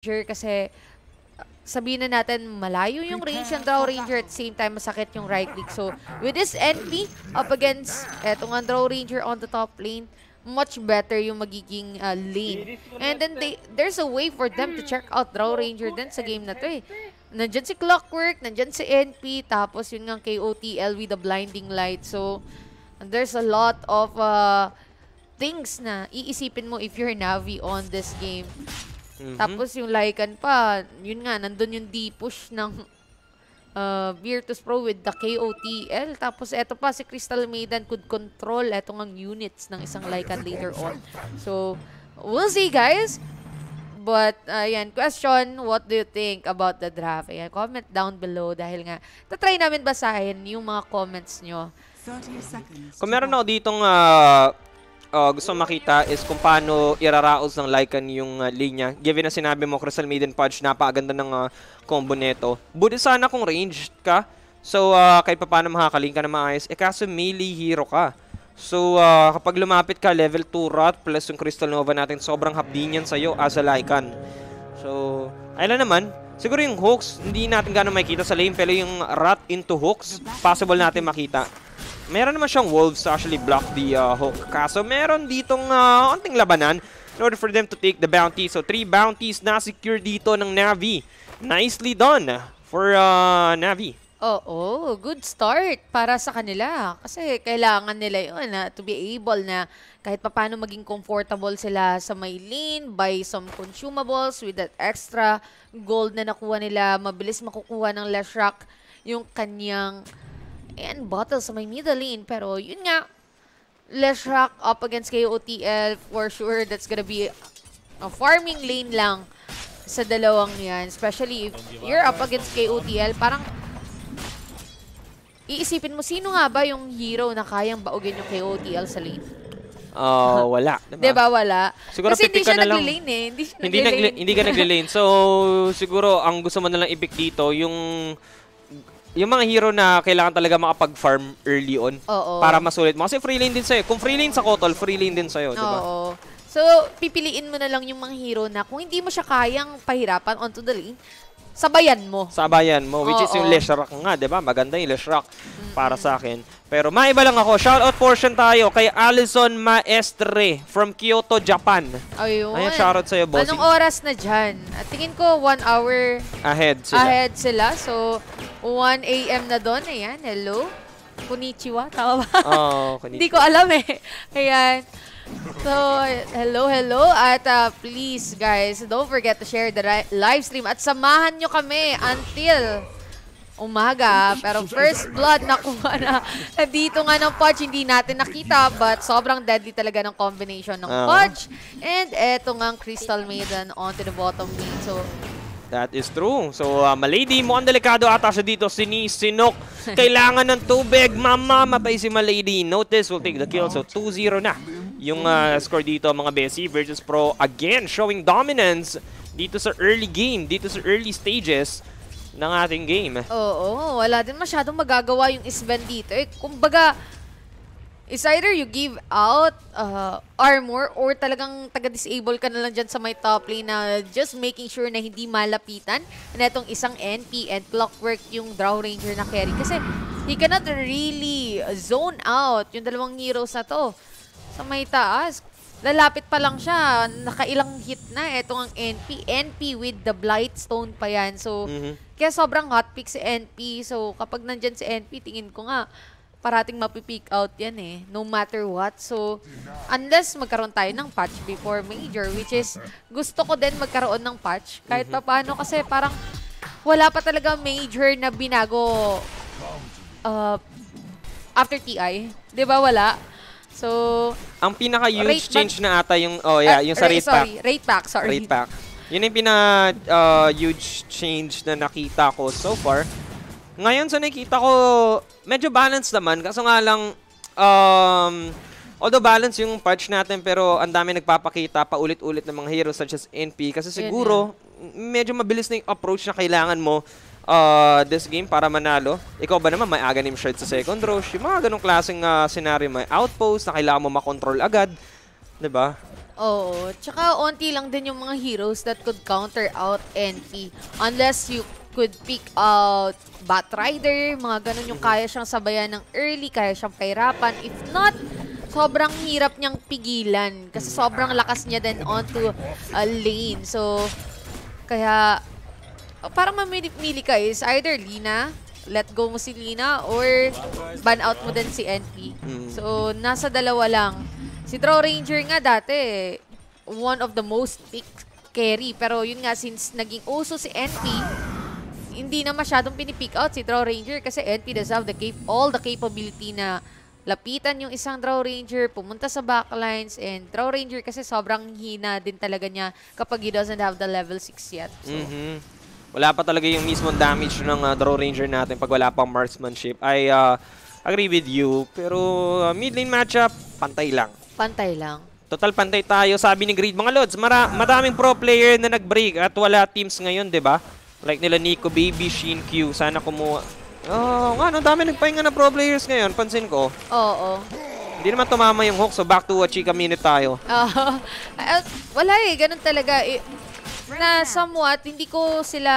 Ranger kasi sabihin na natin malayo yung range ng Draw Ranger at same time masakit yung right click. So with this NP up against etong ang Draw Ranger on the top lane, much better yung magiging uh, lane. And then they, there's a way for them to check out Draw Ranger din sa game na to eh. Nandyan si Clockwork, nandyan si NP, tapos yun nga KOTL with the blinding light. So there's a lot of uh, things na iisipin mo if you're Navi on this game. Mhm. Tapos yung Lycan pa, yun nga, nandun yung D-push ng uh, Virtus Pro with the KOTL. Tapos eto pa, si Crystal Maiden could control etong ang units ng isang Lycan later on. So, we'll see guys. But, ayan, question, what do you think about the draft? Ayan, comment down below dahil nga, tatry namin basahin yung mga comments nyo. 30 seconds. Kung meron ako ditong ah, ah, gusto makita is kung paano iraraos ng Lycan yung uh, linya. Given na sinabi mo, Crystal Maiden Pudge, napakaganda ng ah, combo neto. Buti sana kung ranged ka. So, ah, kahit pa paano makakaling ka na maayos. Eh, kaso melee hero ka. So, ah, kapag lumapit ka, level 2 Rot plus yung Crystal Nova natin, sobrang hapdi niyan sa'yo as a Lycan. So, ayun na naman. Siguro yung hooks, hindi natin gano'ng makita sa lane, pero yung Rot into hooks, possible natin makita. Meron naman siyang wolves to actually block the uh, hook. Kaso meron ditong uh, onting labanan in order for them to take the bounty. So, three bounties na secure dito ng Navi. Nicely done for uh, Navi. Oo, good start para sa kanila. Kasi kailangan nila yun na to be able na kahit papaano maging comfortable sila sa may lane, buy some consumables with that extra gold na nakuha nila. Mabilis makukuha ng Leshrac yung kanyang and bottle sa may middle lane. Pero yun nga, Leshrac up against KOTL, for sure that's gonna be a farming lane lang sa dalawang yan. Especially if you're up against KOTL, parang iisipin mo, sino nga ba yung hero na kayang baugin yung KOTL sa lane? Uh, wala. Diba? Diba wala? Siguro Kasi hindi siya na lang. nagli-lane eh. Hindi siya Hindi, nagli- hindi ka nagli-lane. So, siguro, ang gusto mo na lang i-pick dito, yung yung mga hero na kailangan talaga makapag-farm early on Oo. para masulit mo. Kasi free lane din sa'yo. Kung free lane sa Kotol, free lane din sa'yo, di ba? Oo. So, pipiliin mo na lang yung mga hero na kung hindi mo siya kayang pahirapan onto the lane, sabayan mo. Sabayan mo, which is yung Oo. Leshrac nga, di ba? Maganda yung Leshrac para sa akin. Pero maiba lang ako. Shoutout portion tayo kay Alison Maestre from Kyoto, Japan. Ayun. Ayan, shoutout sa'yo, bossing. Anong oras na dyan? At tingin ko, one hour Ahead sila. ahead sila. So, 1 a.m. na doon. Ayan, hello. Konnichiwa, tama ba? Oh, Hindi ko alam eh. Ayan. So, hello, hello. At uh, please, guys, don't forget to share the live stream. At samahan nyo kami until umaga. Pero first blood nakuha na dito nga ng Pudge. Hindi natin nakita, but sobrang deadly talaga ng combination ng. Pudge. And eto nga ang Crystal Maiden onto the bottom lane. So, That is true. So, uh, Malady, mukhang delikado ata siya dito. Sinisinok. Kailangan ng tubig. Mamamatay si Malady. Notice, will take the kill. So, 2-0 na. Yung uh, score dito, mga Bessie. Virtus Pro, again, showing dominance dito sa early game. Dito sa early stages ng ating game. Oo, wala din masyadong magagawa yung Sven dito. Eh, kumbaga, it's either you give out uh, armor or talagang taga-disable ka na lang dyan sa may top lane na just making sure na hindi malapitan na itong isang NP and Clockwork yung Draw Ranger na carry. Kasi he cannot really zone out yung dalawang heroes na to sa may taas. Lalapit pa lang siya, nakailang hit na. Itong ang NP. NP with the Blightstone pa yan. So, Mhm. kaya sobrang hot pick si NP. So, kapag nandyan si NP, tingin ko nga, parating mapipick out yan eh. No matter what. So, unless magkaroon tayo ng patch before major, which is, gusto ko din magkaroon ng patch. Kahit pa paano kasi parang wala pa talaga major na binago uh, after TI. Di ba wala? So, Ang pinaka-huge change na ata yung, oh yeah, ah, yung sa ra- rate pack. sorry, rate pack, sorry. Rate pack. Yun yung pinaka-huge change na nakita ko so far. Ngayon sa nakita ko, medyo balance naman. Kaso nga lang, um, although balance yung patch natin, pero ang dami nagpapakita paulit-ulit ng mga heroes such as NP. Kasi siguro, medyo mabilis na yung approach na kailangan mo uh, this game para manalo. Ikaw ba naman, may Aghanim Shred sa second rush. Yung mga ganong klaseng uh, scenario, may outpost na kailangan mo makontrol agad. ba? Oo. Tsaka onti lang din yung mga heroes that could counter out NP. Unless you could pick out Batrider, mga ganun yung kaya siyang sabayan ng early, kaya siyang pahirapan. If not, sobrang hirap niyang pigilan kasi sobrang lakas niya din onto a lane. So, kaya parang mamili ka is either Lina, let go mo si Lina, or ban out mo din si NP. Mm. So, nasa dalawa lang. Si Draw Ranger nga dati, one of the most picked carry. Pero yun nga, since naging uso si NP, hindi na masyadong pinipick out si Draw Ranger kasi NP does have the cap all the capability na lapitan yung isang Draw Ranger, pumunta sa backlines, and Draw Ranger kasi sobrang hina din talaga niya kapag he doesn't have the level 6 yet. So, Mhm. Wala pa talaga yung mismong damage ng uh, Draw Ranger natin pag wala pang marksmanship. I uh, agree with you. Pero uh, mid lane matchup, pantay lang. pantay lang. Total pantay tayo. Sabi ni Greed, mga Lods, mara madaming pro player na nag-break at wala teams ngayon, 'di ba? Like nila Nico Baby, Shin Q, sana kumuha. Oh, nga, no, dami nagpahinga na pro players ngayon, pansin ko. Oo. Hindi naman tumama yung hook, so back to a chika minute tayo. Ah, ah, wala eh, ganun talaga. Na somewhat, hindi ko sila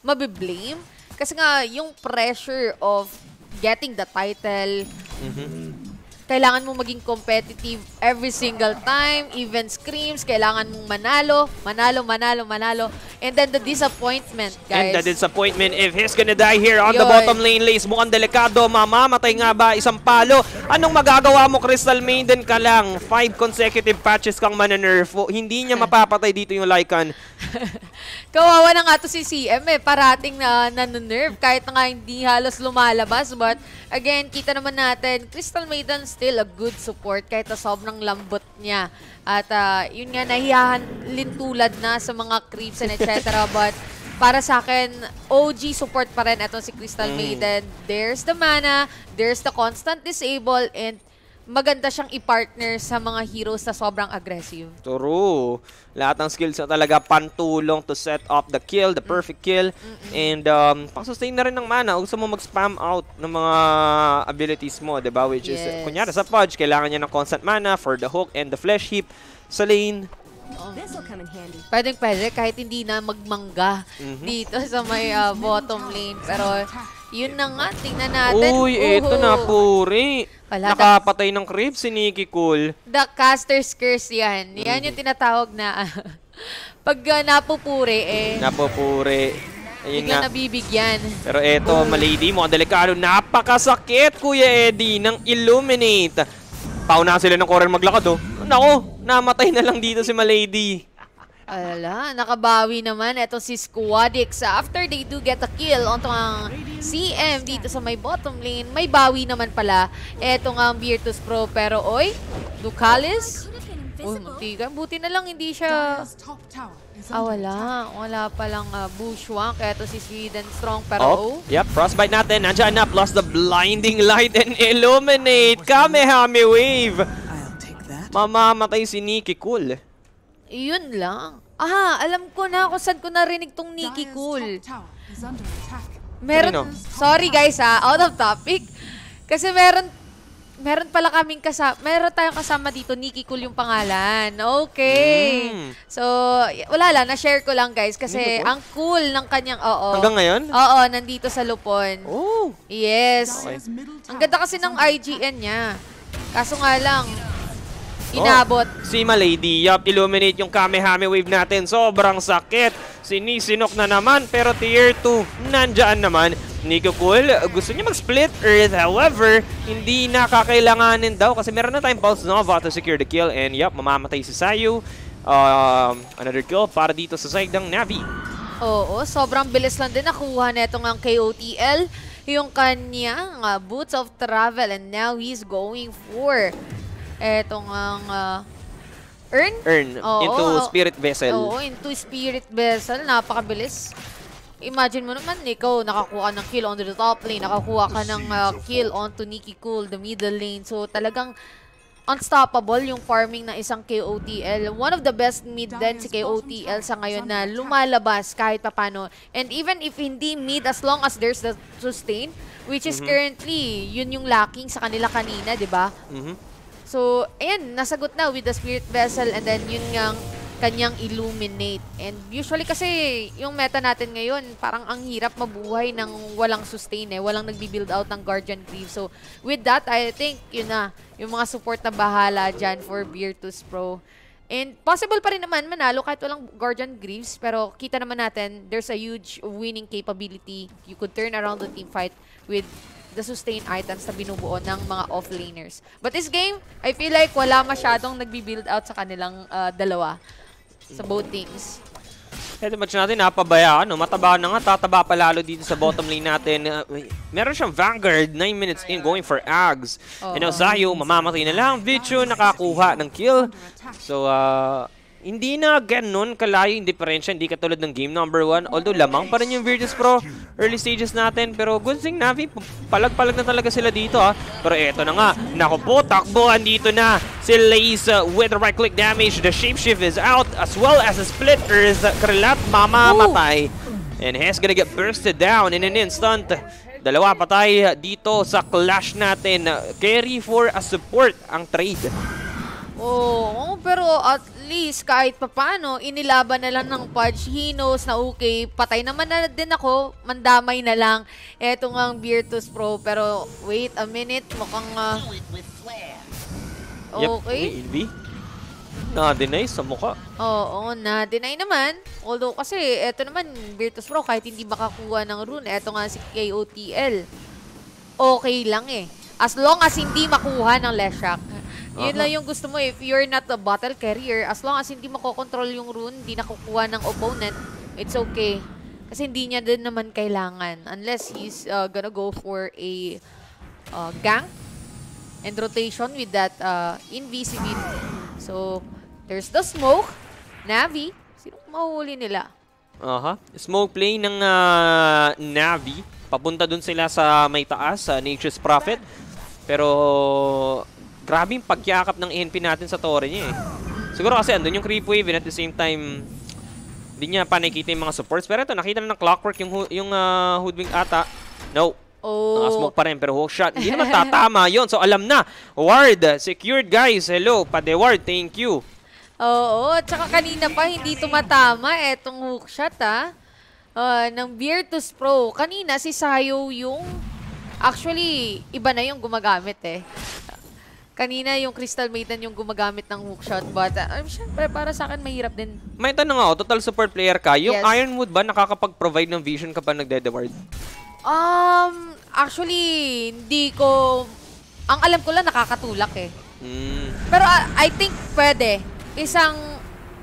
mabiblame. Kasi nga, yung pressure of getting the title, Mhm. Kailangan mo maging competitive every single time, even screams, kailangan mong manalo, manalo, manalo, manalo. And then the disappointment, And guys. the disappointment if he's gonna die here on the Yun. bottom lane lace. Mukhang delikado. Mamamatay nga ba isang palo? Anong magagawa mo, Crystal Maiden ka lang? Five consecutive patches kang mananerf. Hindi niya mapapatay dito yung Lycan. Kawawa na nga to si CM eh, parating na nanonerve kahit na nga hindi halos lumalabas. But again, kita naman natin, Crystal Maiden still a good support kahit na sobrang lambot niya. At ah, yun nga, nahihahalin tulad na sa mga creeps and etc. But para sa akin, OG support pa rin itong si Crystal Mm. Maiden. There's the mana, there's the constant disable, and maganda siyang i-partner sa mga heroes na sobrang aggressive. True. Lahat ng skills na talaga pantulong to set up the kill, the perfect kill. And um, pang-sustain na rin ng mana. Gusto mo mag-spam out ng mga abilities mo, di ba? Which is, Yes. kunyari sa Pudge, kailangan niya ng constant mana for the hook and the flesh heap. Sa lane, This'll come in handy. Pwedeng pwede kahit hindi na magmangga Mhm. dito sa may ah, bottom lane. Pero yun na nga, tingnan natin. Uy, eto na puri. Wala, Nakapatay ng creep si Nikki Cool. The caster's curse yan. Yan yung tinatawag na pag ah, napupuri eh, Napupuri. Ayun bigla nga. nabibigyan. Pero eto, malady mo, ang delikado. Napakasakit, Kuya Eddie, ng Illuminate. Pauna sila ng Coral maglakad, oh. Nako, namatay na lang dito si Malady. Ala, nakabawi naman ito si Squadix. After they do get a kill onto ang CM dito sa may bottom lane, may bawi naman pala. Ito nga ang Virtus Pro. Pero oy, Ducalis? Uy, muntikan. Buti na lang hindi siya... Ah, wala. Wala palang uh, bushwang. Kaya ito si Sweden Strong. Pero oh, Oh, yep, frostbite natin. Nandiyan na, plus the blinding light and illuminate. Kamehame wave. I'll take that. Mamamatay si Nikki Cool. Yun lang. Ah, alam ko na kung saan ko narinig tong Nikki Cool. Meron, sorry guys ha, out of topic. Kasi meron, meron pala kaming kasama, meron tayong kasama dito, Nikki Cool yung pangalan. Okay. Mm. So, wala lang, na-share ko lang guys. Kasi Nikki Cool? ang cool ng kanyang, oo. Hanggang ngayon? Oo, nandito sa Lupon. Oh. Yes. Okay. Ang ganda kasi ng IGN niya. Kaso nga lang, inabot. Si Malady, yup, illuminate yung Kamehame wave natin. Sobrang sakit. Sinisinok na naman, pero tier 2, nandyan naman. Nico Cool, gusto niya mag-split Earth. However, hindi na kakailanganin daw kasi meron na tayong Pulse Nova to secure the kill. And yup, mamamatay si Sayu. Um, another kill para dito sa side ng Navi. Oo, sobrang bilis lang din nakuha na itong ang KOTL. Yung kanyang uh, boots of travel and now he's going for etong ang uh, earn. Earn Oo, into oo. Spirit Vessel. Oo, into spirit vessel. Napakabilis. Imagine mo naman, ikaw nakakuha ng kill on the top lane, nakakuha ka ng uh, kill onto Nikki Cool, the middle lane. So talagang unstoppable yung farming ng isang KOTL. One of the best mid din si KOTL sa ngayon na lumalabas kahit papano. And even if hindi mid, as long as there's the sustain, which is currently, yun yung lacking sa kanila kanina, di ba? Mhm. So, ayan, nasagot na with the Spirit Vessel and then yun ngang kanyang illuminate. And usually kasi yung meta natin ngayon, parang ang hirap mabuhay ng walang sustain eh. Walang nagbi-build out ng Guardian Greaves. So, with that, I think yun na, yung mga support na bahala dyan for Virtus Pro. And possible pa rin naman manalo kahit walang Guardian Greaves. Pero kita naman natin, there's a huge winning capability. You could turn around the team fight with the sustain items na binubuo ng mga offlaners. But this game, I feel like wala masyadong nagbi-build out sa kanilang uh, dalawa sa both teams. Head match natin, napabaya. No? Mataba na nga, tataba pa lalo dito sa bottom lane natin. Uh, meron siyang Vanguard, 9 minutes in, going for Ags. Oo. And now Zayo, mamamatay na lang. Vichu, nakakuha ng kill. So, uh, hindi na ganun kalayo yung diferensya, hindi katulad ng game number 1. Although lamang pa rin yung Virtus Pro early stages natin. Pero good thing Navi, palag-palag na talaga sila dito ha. Pero eto na nga, naku po, takbuhan dito na si Lace uh, with right click damage. The shapeshift is out as well as the splitters. Krelat mamamatay. And Hes gonna get bursted down in an instant. Dalawa patay dito sa clash natin. Carry for a support ang trade. Oo, pero at least kahit papano, inilaban na lang ng Pudge. He knows na okay, patay naman na din ako, mandamay na lang. Eto nga ang Virtus Pro, pero wait a minute, mukhang... ah, okay. Yep. Na-deny sa mukha. Oo, na deny naman. Although kasi, eto naman, Virtus Pro, kahit hindi makakuha ng rune, eto nga si KOTL. Okay lang eh. As long as hindi makuha ng Leshak. Yun lang yung gusto mo. If you're not a battle carrier, as long as hindi makokontrol yung rune, hindi nakukuha ng opponent, it's okay. Kasi hindi niya din naman kailangan. Unless he's uh, gonna go for a uh, gank and rotation with that uh, invisibility. So, there's the smoke. Navi. Sino mahuhuli nila? Aha. Smoke play ng ah, Navi. Papunta dun sila sa may taas, sa Nature's Prophet. Pero, grabe yung pagyakap ng NP natin sa torre niya eh. Siguro kasi andun yung creep wave and at the same time, hindi niya pa nakikita yung mga supports. Pero ito, nakita na ng clockwork yung, yung ah, hoodwink ata. No. Oh. Nakasmoke pa rin pero hook shot. Hindi naman tatama yon So alam na. Ward, secured guys. Hello, Pade Ward. Thank you. Oo, tsaka kanina pa hindi tumatama etong hook shot ah. Uh, ng Virtus Pro. Kanina si Sayo yung actually iba na yung gumagamit eh. Kanina yung Crystal Maiden yung gumagamit ng hookshot but uh, um, syempre para sa akin mahirap din. May tanong ako, total support player ka. Yung Yes. Ironwood ba nakakapag-provide ng vision kapag nagde-deward? Um, actually, hindi ko, ang alam ko lang nakakatulak eh. Hmm. Pero uh, I think pwede. Isang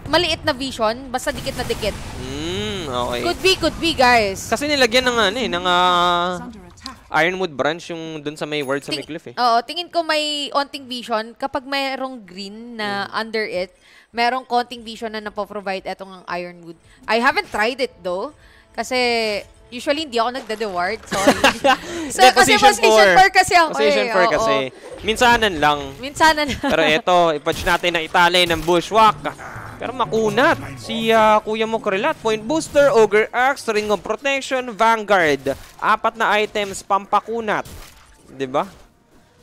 maliit na vision, basta dikit na dikit. Hmm, okay. Could be, could be guys. Kasi nilagyan ng ano eh, ng ah, Ironwood branch yung dun sa may word sa may Ting- cliff eh. Oo, tingin ko may onting vision. Kapag mayroong green na Mm. under it, merong konting vision na napoprovide etong ang Ironwood. I haven't tried it though. Kasi usually hindi ako nagde-deward. Sorry. so, Hindi, kasi position 4 kasi ako Position eh. 4 oo. kasi. Minsanan lang. Minsanan na. Pero eto, ipatch natin na itali ng bushwhack. Pero makunat. Si ah, Kuya mo Krelat, Point Booster, Ogre Axe, Ring of Protection, Vanguard. Apat na items, pampakunat. 'Di ba?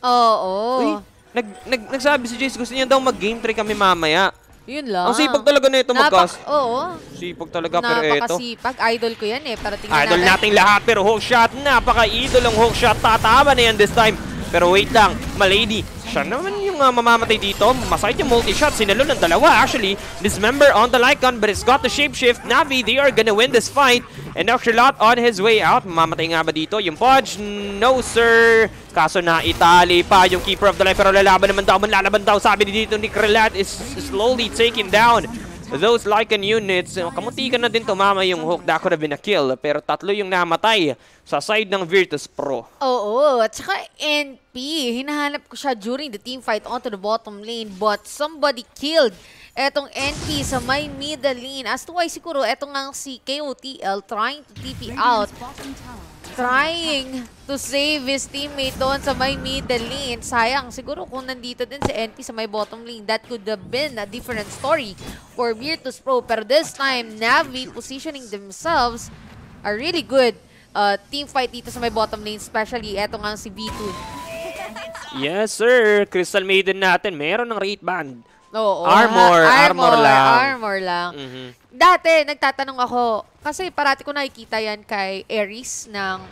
Oo. Uy, nag, nag, nagsabi si Jace, gusto niya daw mag-game 3 kami mamaya. Yun lang. Ang sipag talaga na ito magkas. Oo. Sipag talaga, pero eto. Napakasipag. Idol ko yan eh. Para tingnan Idol natin. nating lahat, pero hook shot, napaka-idol ang hook shot. Tatama na yan this time. Pero wait lang, Malady, siya naman yung uh, mamamatay dito. Masakit yung multi-shot. Sinalo ng dalawa actually. Dismember on the Lycon, but it's got the shapeshift. Navi, they are gonna win this fight. And Charlotte on his way out. Mamamatay nga ba dito? Yung Podge, no sir. Kaso na itali pa yung Keeper of the Life. Pero lalaban naman daw, manlalaban daw. Sabi dito ni Krelat is slowly taken down. Those Lycan units, uh, kamuti ka na din tumama yung hook. That could have been a kill. Pero tatlo yung namatay sa side ng Virtus Pro. Oo, at saka NP, hinahanap ko siya during the team fight onto the bottom lane but somebody killed etong NP sa may middle lane. As to why siguro etong nga si KOTL trying to TP out, trying to save his teammate doon sa may middle lane. Sayang, siguro kung nandito din si NP sa may bottom lane, that could have been a different story for Virtus Pro. Pero this time, Navi positioning themselves are really good uh, team fight dito sa may bottom lane, especially eto nga si B2. Yes, sir. Crystal Maiden natin, meron ng rate band. Oo. Armor, ha? armor lang. Armor lang. Mhm. Dati, nagtatanong ako, kasi parati ko nakikita yan kay Aries ng,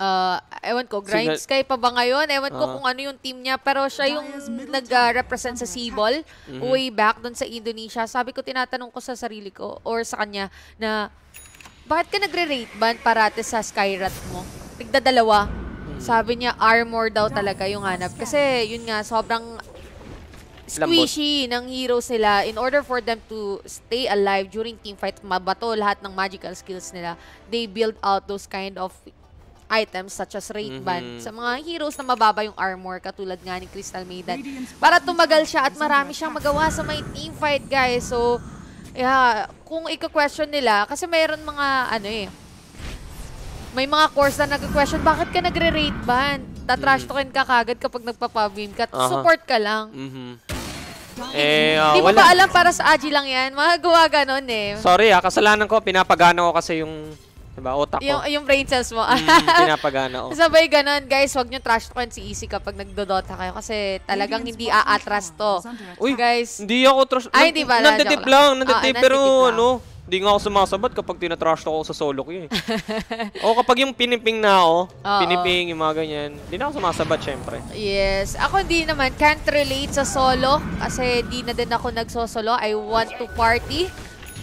uh, ewan ko, Signal- Grind Sky pa ba ngayon? Ewan ko Ah. kung ano yung team niya. Pero siya yung nag-represent sa Cebol Mhm. way back doon sa Indonesia. Sabi ko, tinatanong ko sa sarili ko or sa kanya na, bakit ka nagre-rate ban parati sa Skyrat mo? Tigdadalawa. Mhm. Sabi niya, armor daw talaga yung hanap. Kasi, yun nga, sobrang squishy ng heroes nila in order for them to stay alive during team fight, mabato lahat ng magical skills nila, they build out those kind of items such as Wraith Band. Mhm. sa mga heroes na mababa yung armor katulad nga ni Crystal Maiden. Para tumagal siya at marami siyang magawa sa may team fight guys. So yeah, kung i-question nila kasi mayroon mga ano eh may mga course na nag-question bakit ka nagre-rate ban? Tatrash talkin ka kagad kapag nagpapabim ka. Aha. support ka lang. Mhm. Eh, ah, Di mo wala. ba alam para sa Aji lang yan? Magagawa ganon eh. Sorry ah, kasalanan ko. Pinapagana ko kasi yung, diba, utak ko. Yung, yung brain cells mo. Mm, pinapagana ko. Sabay ganon, guys. Huwag nyo trash talkin si Easy kapag nagdodota kayo kasi talagang hindi aatras to. Uy, guys. Hindi ako trash. Ay, hindi pala, Nanditip joke lang, nanditip. Ah, pero ano, hindi nga ako sumasabat kapag tinatrash ako sa solo ko eh. o kapag yung piniping na ako, Oo. piniping yung mga ganyan, hindi na ako sumasabat syempre. Yes. Ako hindi naman. Can't relate sa solo kasi di na din ako nagsosolo. I want to party.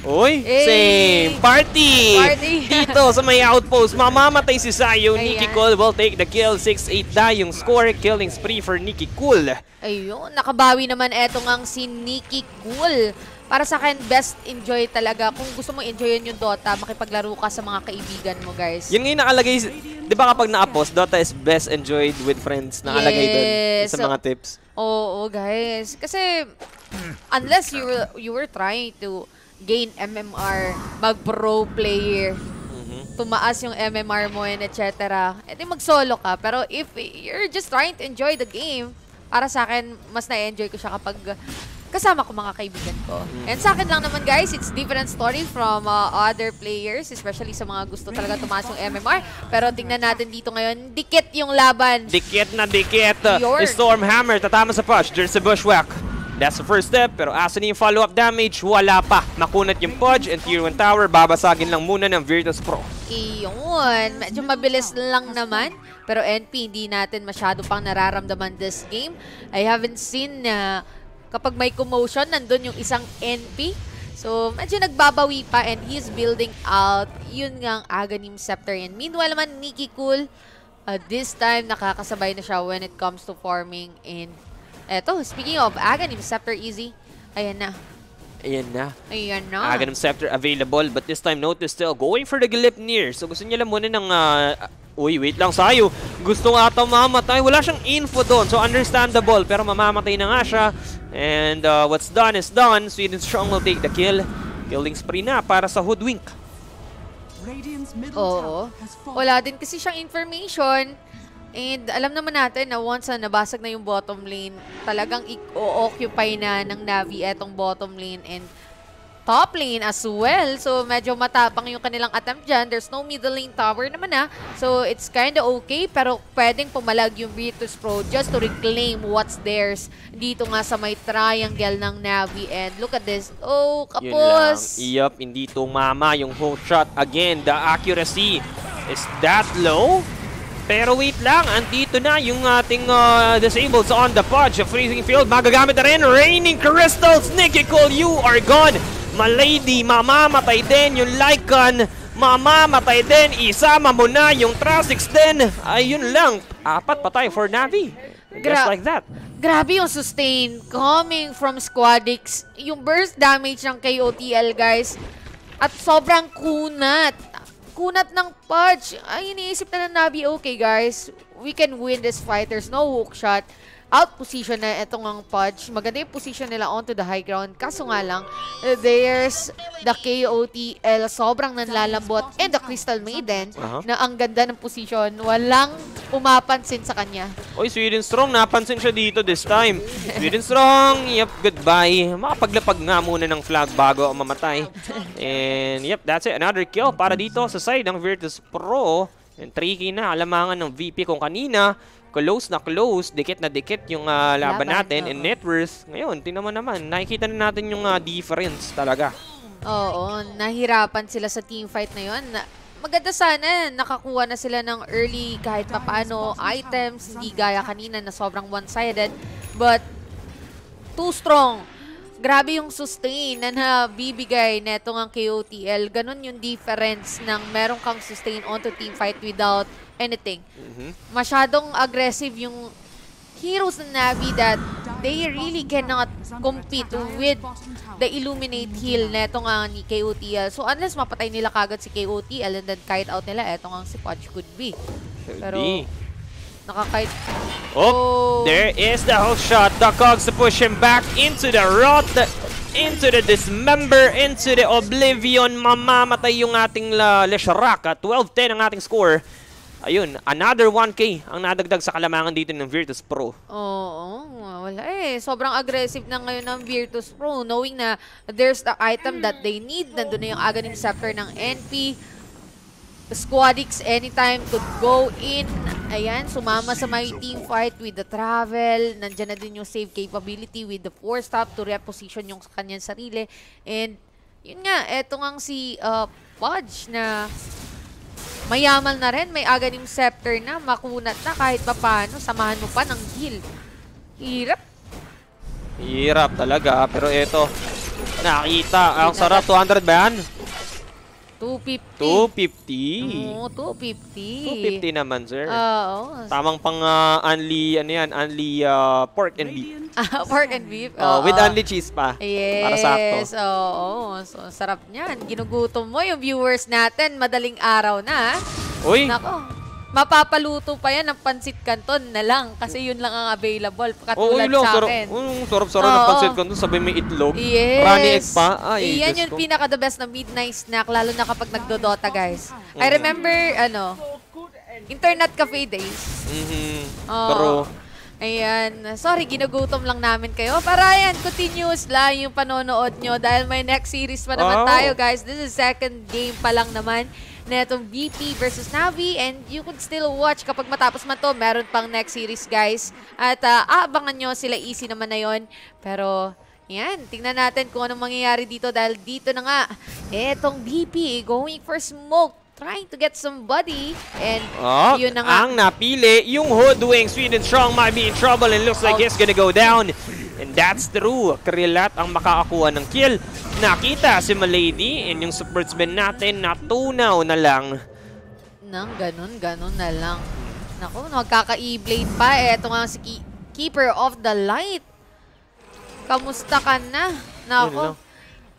Uy, Eh. same! Party! Party. Dito sa may outpost, mamamatay si Sayo. Ayan. Nikki Cool will take the kill. 6-8 na yung score. Killing spree for Nikki Cool. Ayun, nakabawi naman eto ngang si Nikki Cool. Para sa akin, best enjoy talaga. Kung gusto mo enjoyin yung Dota, makipaglaro ka sa mga kaibigan mo, guys. Yun nga yung nakalagay, di ba kapag na-post, Dota is best enjoyed with friends. Nakalagay doon Yes. sa mga tips. Oo, guys. Kasi, unless you were, you were trying to gain MMR, mag-pro player, Mhm. tumaas yung MMR mo and etc. edi mag-solo ka. Pero if you're just trying to enjoy the game, para sa akin, mas na-enjoy ko siya kapag kasama ko mga kaibigan ko. And sa akin lang naman guys, it's different story from uh, other players, especially sa mga gusto talaga tumaas yung MMR. Pero tingnan natin dito ngayon, dikit yung laban. Dikit na dikit. Yorn. Stormhammer, tatama sa push. There's a bushwhack. That's the first step, pero asa na yung follow-up damage? Wala pa. Nakunat yung Pudge and Tier 1 Tower. Babasagin lang muna ng Virtus Pro. Iyon. Medyo mabilis lang naman. Pero NP, hindi natin masyado pang nararamdaman this game. I haven't seen na kapag may commotion, nandun yung isang NP. So, medyo nagbabawi pa and he's building out yun nga ang Aghanim Scepter. And meanwhile naman, Nikki Cool, uh, this time nakakasabay na siya when it comes to farming. And eto, speaking of Aghanim Scepter, easy. Ayan na. Ayan na. Ayan na. Aghanim Scepter available, but this time notice still going for the Gleipnir. So gusto niya lang muna ng... ah, uy, wait lang sayo. Gusto nga ata mamatay. Wala siyang info doon. So understandable. Pero mamamatay na nga siya. And uh, what's done is done. Sweden Strong will take the kill. Killing spree na para sa Hoodwink. Oo. Wala din kasi siyang information. And alam naman natin na once na nabasag na yung bottom lane, talagang i-occupy na ng Navi etong bottom lane and top lane as well. So medyo matapang yung kanilang attempt dyan. There's no middle lane tower naman na. So it's kinda okay pero pwedeng pumalag yung Virtus Pro just to reclaim what's theirs dito nga sa may triangle ng Navi. And look at this. Oh, Yun lang. kapos! Iyap, hindi tumama yung hook shot. Again, the accuracy is that low. Pero wait lang, andito na yung ating uh, disabled on the fudge. Freezing field, magagamit na rin. Raining Crystals, Cole, you are gone. Malady, mamamatay din yung Lycan. Mamamatay din. Isama mo na yung Trasix din. Ayun lang. Apat patay for Navi. Just like that. Grabe yung sustain coming from Squadix. Yung burst damage ng KOTL, guys. At sobrang kunat. Kunat ng Pudge. Ay, iniisip na ng Navi, okay guys, we can win this fight. There's no hook shot. Out position na itong ang Pudge. Maganda yung position nila onto the high ground. Kaso nga lang, there's the KOTL. Sobrang nanlalambot. And the Crystal Maiden Aha. na ang ganda ng position. Walang umapansin sa kanya. Oy, Sweden Strong, napansin siya dito this time. Sweden Strong, yep, goodbye. Makapaglapag nga muna ng flag bago ako mamatay. And yep, that's it. Another kill para dito sa side ng Virtus Pro. And tricky na, alamangan ng VP kung kanina. Close na close, dikit na dikit yung ah, laban, Laban, natin in oo. net worth. Ngayon, tingnan mo naman, nakikita na natin yung ah, difference talaga. Oo, nahirapan sila sa team fight na yon. Na, maganda sana, nakakuha na sila ng early kahit papaano items, hindi gaya kanina na sobrang one-sided. But, too strong. Grabe yung sustain na nabibigay neto ng KOTL. Ganon yung difference ng meron kang sustain onto team fight without anything. Mhm. Masyadong aggressive yung heroes ng Navi that they really cannot compete with the Illuminate heal neto nga ni KOTL. So unless mapatay nila kagad si KOTL and then kite out nila, eto nga si Podge could be. Pero. Nakakite. Oh, there is the hook shot. The Cogs to push him back into the rot, into the dismember, into the oblivion. Mamamatay yung ating la Leshrac. 12-10 ang ating score. Ayun, another 1K ang nadagdag sa kalamangan dito ng Virtus Pro. Oo, wala eh. Sobrang aggressive na ngayon ng Virtus Pro knowing na there's the item that they need. Nandun na yung Aghanim Scepter ng NP. Squadix anytime could go in. Ayan, sumama sa may team fight with the travel. Nandyan na din yung save capability with the four stop to reposition yung kanyang sarili. And yun nga, eto ngang si uh, Podge na mayaman na rin. May Aghanim Scepter na, makunat na kahit papano. Samahan mo pa ng heal. Hirap. Hirap talaga, pero eto, nakita. Ang sarap, 200 ba yan? 250. 250. Oo, 250. 250 naman, sir. Oo. Tamang pang uh, only, ano yan, only uh, pork and beef. Ah, pork and beef. Oh, with Oo. only cheese pa. Yes. Para sakto. Oo. So, sarap niyan. Ginugutom mo yung viewers natin. Madaling araw na. ah. Uy, Nako. Mapapaluto pa yan ng pansit canton na lang kasi yun lang ang available Oo, katulad yun lang. sa akin. mm, sarap-sarap ng Oo. pancit canton. Sabi may itlog. Yes. Runny egg pa. Ay, Iyan yung ko. pinaka the best na midnight snack lalo na kapag nagdodota guys. I Mm. remember ano, internet cafe days. Mhm. Oo. Pero, Ayan. Sorry, ginugutom lang namin kayo. Para yan, continuous lang yung panonood nyo dahil may next series pa naman Oh. tayo, guys. This is second game pa lang naman na itong VP versus Navi and you could still watch kapag matapos man to. Meron pang next series, guys. At ah, aabangan nyo sila easy naman na yon Pero, yan, tingnan natin kung anong mangyayari dito dahil dito na nga, etong VP going for smoke trying to get somebody and oh, yun na nga. ang napili, yung Hoodwing, Sweden Strong might be in trouble and looks like Oh. he's gonna go down. And that's true. Krilat ang makakakuha ng kill. Nakita si Malady and yung sportsman natin natunaw na lang. Nang ganun, ganun na lang. Naku, magkaka-e-blade pa. Eto nga si Keeper of the Light. Kamusta ka na? Nako.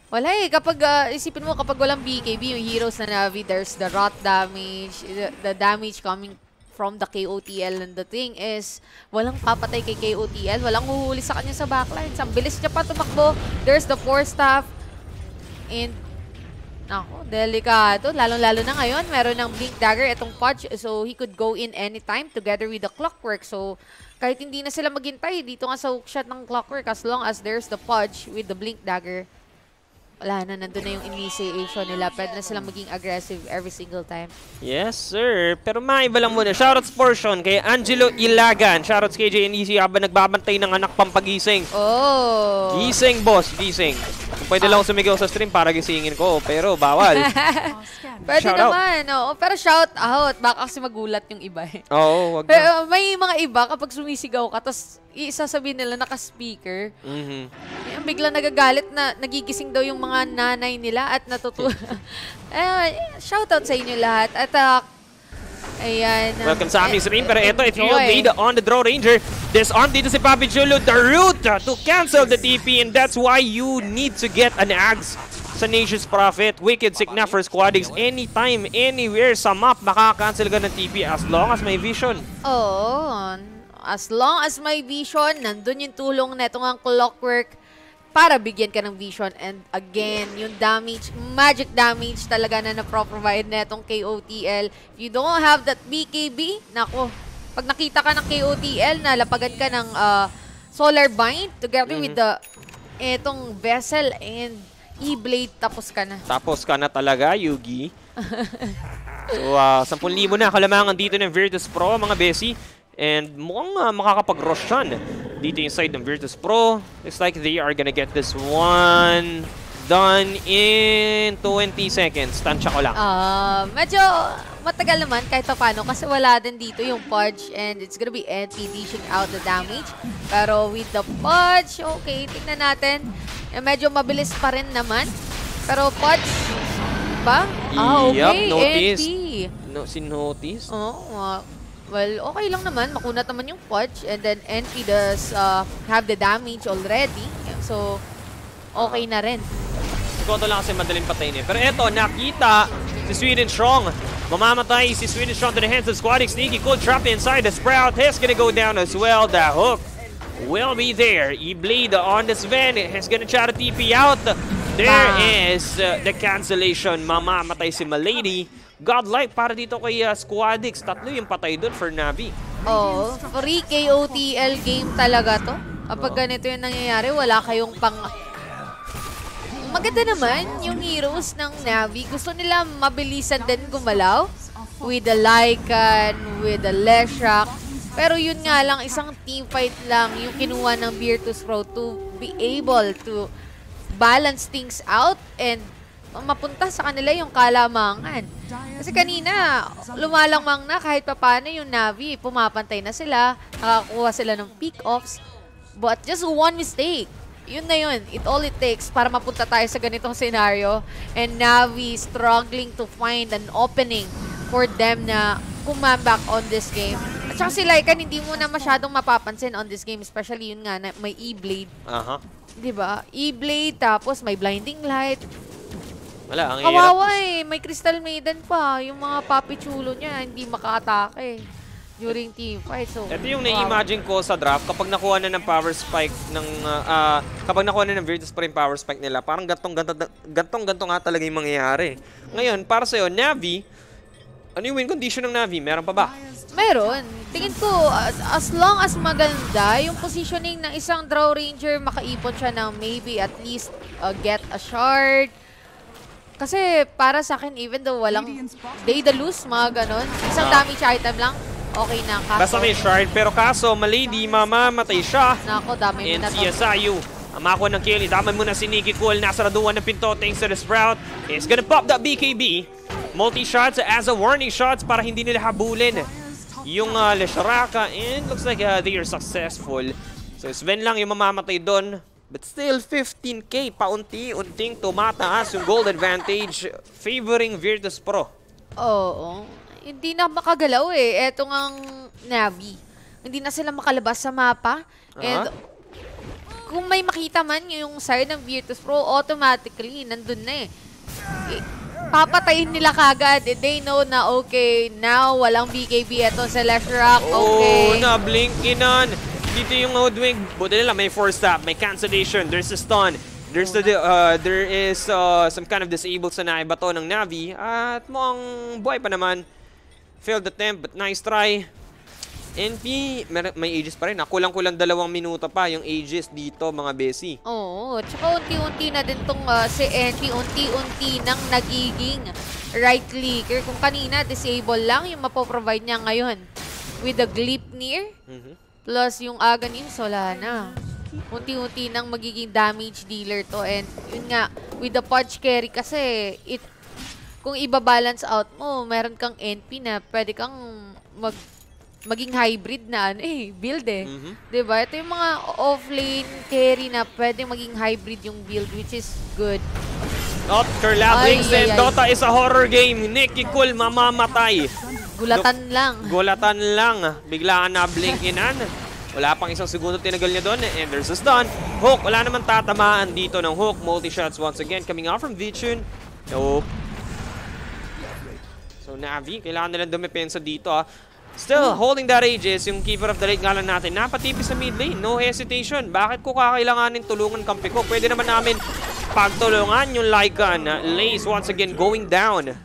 Wala eh. Kapag, ah, isipin mo, kapag walang BKB, yung heroes na Navi, there's the rot damage, the, the damage coming from the KOTL. And the thing is, walang papatay kay KOTL. Walang huhuli sa kanya sa backlines. Ang bilis niya pa tumakbo. There's the four staff. And Ako, delikado. Lalo-lalo na ngayon, meron ng Blink Dagger itong Podge. So, he could go in anytime together with the Clockwork. So, kahit hindi na sila maghintay, dito nga sa hookshot ng Clockwork, as long as there's the Podge with the Blink Dagger, wala na, nandun na yung initiation nila. Pwede na silang maging aggressive every single time. Yes, sir. Pero maiba lang muna. Shoutouts portion kay Angelo Ilagan. Shoutouts kay JNEC habang nagbabantay ng anak pampagising. Oh! Gising, boss. Gising. Pwede lang ako sumigaw sa stream para gisingin ko, pero bawal. Pwede Shout out. naman, oo. Pero shout out. Baka kasi magulat yung iba eh. Oo, wag na. Pero may mga iba kapag sumisigaw ka, tapos isasabihin nila naka-speaker, Mhm. Yung bigla nagagalit na nagigising daw yung mga nanay nila at natutuwa. eh, shoutout sa inyo lahat. At uh, ayan. um, Welcome sa aming eh, stream. Pero ito, if you enjoy. made on the draw ranger, disarm dito si Papi Chulo, the route to cancel the TP and that's why you need to get an axe sa Nature's Prophet. Wicked Signa for Squadix. Anytime, anywhere sa map, makakancel ka ng TP as long as may vision. Oo. As long as may vision, nandun yung tulong na itong ang clockwork para bigyan ka ng vision. And again, yung damage, magic damage talaga na na-provide na itong KOTL. If you don't have that BKB, nako, pag nakita ka ng KOTL, nalapagan ka ng uh, Solar Bind together with the etong vessel and E-Blade, tapos ka na. Tapos ka na talaga, Yugi. so, uh, 10,000 na kalamangan dito ng Virtus Pro, mga besi. And mukhang uh, makakapag-rush yan dito yung side ng Virtus Pro. Looks like they are gonna get this one done in 20 seconds. Tansya ko lang. Ah, medyo matagal naman kahit pa paano kasi wala din dito yung Pudge and it's gonna be NP dishing out the damage. Pero with the Pudge, okay, tingnan natin. Eh, medyo mabilis pa rin naman. Pero Pudge, ba? Ah, okay, notice. NP. No, si Notice? Oo, ah, well, okay lang naman. Makunat naman yung Pudge and then NP does uh, have the damage already. So, okay na rin. Koto lang kasi madaling patayin eh. Pero eto, nakita si Sweden Strong. Mamamatay si Sweden Strong to the hands of Squadic. Sneaky cold trap inside. The Sprout is gonna go down as well. The hook will be there. E-Blade on the Sven is gonna try to TP out. There Bang. is uh, the cancellation. Mamamatay si Malady. Godlike para dito kay uh, Squadix. Tatlo yung patay doon for Navi. Oo. Free KOTL game talaga to. Kapag ganito yung nangyayari, wala kayong pang... Maganda naman yung heroes ng Navi. Gusto nila mabilisan din gumalaw. With the Lycan, with the Leshrac. Pero yun nga lang, isang team fight lang yung kinuha ng Virtus Pro to be able to balance things out and mapunta sa kanila yung kalamangan. Kasi kanina, lumalamang na kahit papano yung Navi, pumapantay na sila, nakakuha sila ng pick-offs. But just one mistake. Yun na yun. It all it takes para mapunta tayo sa ganitong scenario. And Navi struggling to find an opening for them na kumambak on this game. At saka si Lycan, hindi mo na masyadong mapapansin on this game. Especially yun nga, na may E-Blade. Aha. Di ba? E-Blade, tapos may Blinding Light. Wala, ang Kawawa eh. May Crystal Maiden pa. Yung mga papi chulo niya, hindi makaatake during team fight. So, Ito yung na-imagine ko sa draft kapag nakuha na ng power spike ng ah, ah, kapag nakuha na ng Virtus pa rin power spike nila, parang gantong gantong gantong gantong nga talaga yung mangyayari. Ngayon, para sa Navi, ano yung win condition ng Navi? Meron pa ba? Meron. Tingin ko, as, as long as maganda, yung positioning ng isang draw ranger, makaipon siya ng maybe at least uh, get a shard. Kasi para sa akin, even though walang day the lose, mga ganon, isang Ah. damage item lang, okay na. Kaso, Basta may shard, pero kaso, malady, mamamatay siya. Nako, dami mo na to. CSIU, makakuha ng kill, idamay mo na si Nikki Cool, nasa raduan ng pinto thanks to the Sprout. Is gonna pop that BKB. Multi-shots as a warning shots para hindi nila habulin yung uh, Lesharaka and looks like uh, they are successful. So Sven lang yung mamamatay doon. But still, 15k, paunti-unting tumataas yung gold advantage favoring Virtus Pro. Oo. Hindi na makagalaw eh. Eto ngang Navi. Hindi na sila makalabas sa mapa. And Aha. kung may makita man yung side ng Virtus Pro, automatically, nandun na eh. Papatayin nila kagad. They know na okay, now walang BKB. Eto sa left rock, okay. Oh, na-blink inan. Dito yung Hoodwink. Buti nila may force stop, may cancellation, there's a stun. There's the, uh, there is uh, some kind of disabled sa naibato ng Navi. At mukhang buhay pa naman. Failed attempt, but nice try. NP, mer- may Aegis pa rin. Kulang-kulang dalawang minuto pa yung Aegis dito, mga besi. Oo, tsaka unti-unti na din tong uh, si NP, unti-unti nang nagiging right clicker. Kung kanina, disable lang yung mapoprovide niya ngayon. With the Gleipnir, Mhm. plus yung Aghanim, wala na. Unti-unti nang magiging damage dealer to. And yun nga, with the Pudge Carry kasi, it, kung iba-balance out mo, meron kang NP na pwede kang mag maging hybrid na ano eh, build eh. Mhm. 'Di ba? Ito yung mga off-lane carry na pwede maging hybrid yung build which is good. Kerlab Ay, links ay. Dota is a horror game. Nicky Cool mamamatay. Gulatan lang. Gulatan lang. Biglaan na blink inan. Wala pang isang segundo tinagal niya doon. And there's a stun. Hook. Wala naman tatamaan dito ng hook. Multi-shots once again. Coming out from Vichun. Nope. So Navi, kailangan nilang dumepensa dito ah. Still, holding that Aegis, yung Keeper of the Lake nga lang natin, napatipis sa mid lane, no hesitation. Bakit ko kakailanganin tulungan kampi ko? Pwede naman namin pagtulungan yung Lycan. Lace once again going down.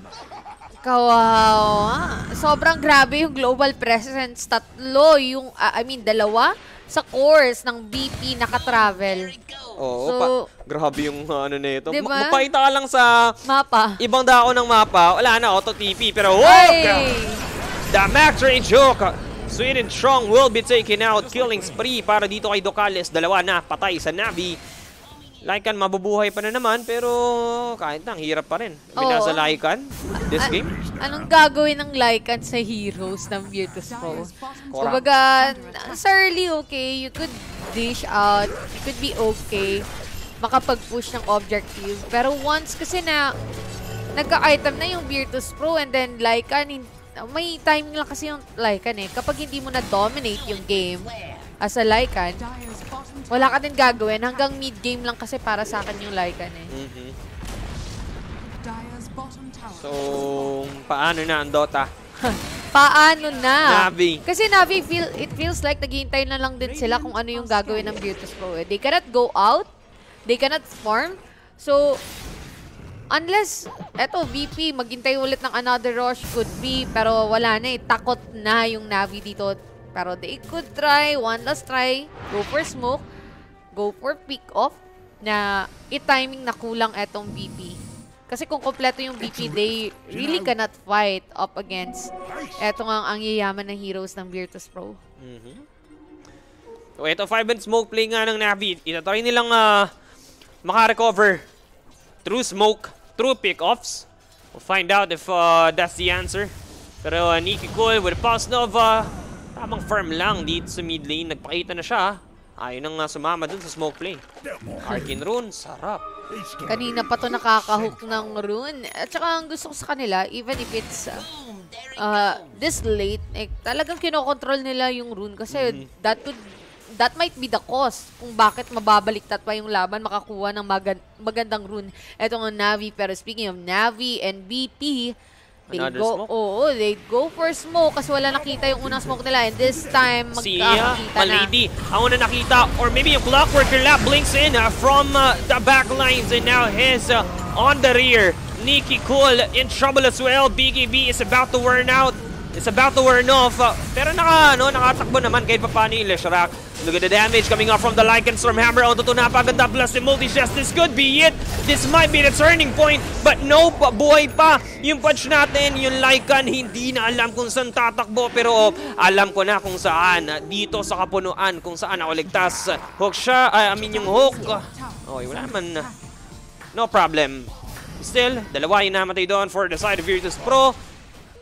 Kawawa. Sobrang grabe yung global presence. Tatlo yung, ah, I mean, dalawa sa course ng BP naka-travel. Oo, So- pa, grabe yung uh, ano na ito. Diba? Ma- Mapakita ka lang sa Mapa. ibang dao ng mapa, wala na, auto-TP. Pero, Ay! whoa! The Max Range hook! Sweet and Strong will be taken out. Killing spree para dito kay Docales. Dalawa na patay sa Navi. Lycan mabubuhay pa na naman pero kahit na, ang hirap pa rin. Binasa Oo. Lycan this game. Anong gagawin ng Lycan sa heroes ng Virtus Pro? Kumbaga, early okay, you could dish out, you could be okay, makapag-push ng objective. Pero once kasi na nagka-item na yung Virtus Pro and then Lycan, may timing lang kasi yung Lycan eh. Kapag hindi mo na-dominate yung game as a Lycan, wala ka din gagawin. Hanggang mid-game lang kasi para sa akin yung Lycan eh. Mhm. So, paano na ang Dota? Paano na? Navi. Kasi Navi, feel, it feels like naghihintay na lang din sila kung ano yung gagawin ng Pro. Eh. They cannot go out. They cannot farm. So, unless, eto, VP, maghintay ulit ng another rush, could be. Pero wala na eh. Takot na yung Navi dito. Pero they could try, one last try, go for smoke, go for pick off, na i-timing na kulang etong VP. Kasi kung kompleto yung VP, they really cannot fight up against eto nga ang yayaman ng heroes ng Virtus Pro. Mhm. So, ito, 5 and smoke play nga ng Navi. Itatry nilang ah, makarecover through smoke, through pick-offs. We'll find out if uh, that's the answer. Pero uh, Nikki Cole with a pass Nova, tamang firm lang dito sa mid lane. Nagpakita na siya. Ayaw nang uh, sumama dun sa smoke play. Arkin Rune, sarap. Kanina pa to nakakahook ng rune. At saka ang gusto ko sa kanila, even if it's uh, uh, this late, eh, talagang kinokontrol nila yung rune kasi that would that might be the cause kung bakit mababaliktad pa yung laban makakuha ng magan- magandang rune. Eto nga Navi, pero speaking of Navi and BP, they Another go, smoke? oo, they go for smoke kasi wala nakita yung unang smoke nila and this time Si magkakakita na. Malady, ang una nakita, or maybe yung Clockwork lap blinks in uh, from uh, the back lines and now he's uh, on the rear. Nikki Cool in trouble as well. BKB is about to wear out. It's about to wear off. uh, pero naka, ano, nakatakbo naman kahit pa paano yung Leshrac. Look at the damage coming off from the Lycan Stormhammer. Auto to napaganda plus the multi-chest. This could be it. This might be the turning point. But no, pa, buhay pa. Yung punch natin, yung Lycan, hindi na alam kung saan tatakbo. Pero oh, alam ko na kung saan. Dito sa kapunuan, kung saan ako ligtas. Hook siya, ay, I mean yung hook. Okay, wala uh, No problem. Still, dalawa yung namatay doon for the side of Virtus Pro.